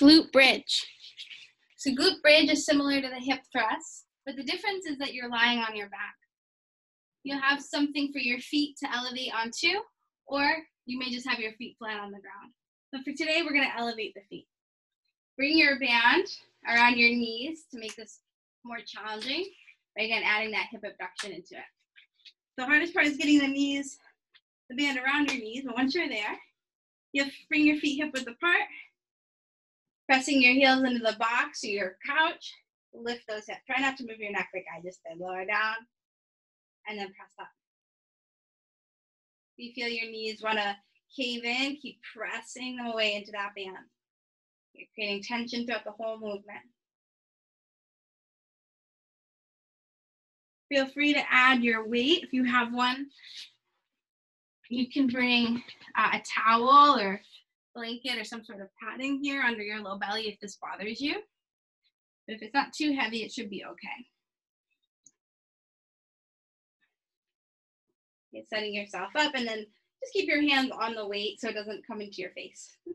Glute bridge. So glute bridge is similar to the hip thrust, but the difference is that you're lying on your back. You'll have something for your feet to elevate onto, or you may just have your feet flat on the ground. But for today, we're gonna elevate the feet. Bring your band around your knees to make this more challenging. By again, adding that hip abduction into it. The hardest part is getting the knees, the band around your knees, but once you're there, you bring your feet hip width apart, pressing your heels into the box or your couch, lift those hips. Try not to move your neck like I just did. Lower down, and then press up. If you feel your knees want to cave in, keep pressing them away into that band. You're creating tension throughout the whole movement. Feel free to add your weight if you have one. You can bring uh, a towel or blanket or some sort of padding here under your low belly if this bothers you. But if it's not too heavy, it should be okay. Setting yourself up and then just keep your hands on the weight so it doesn't come into your face.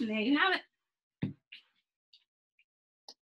There you have it.